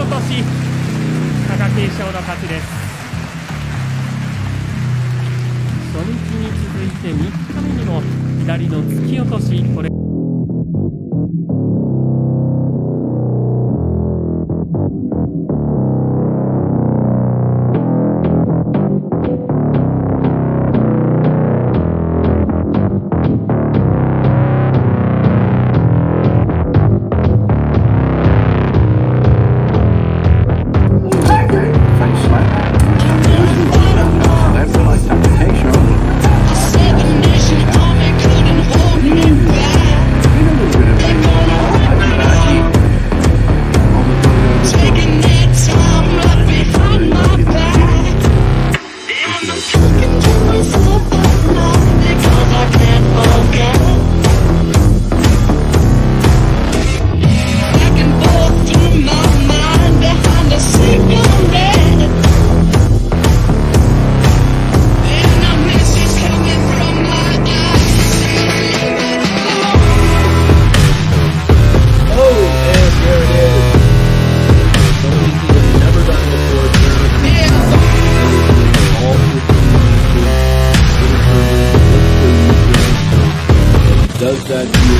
落とし。貴景勝の勝ちです。初日に続いて3日目にも左の突き落とし。that you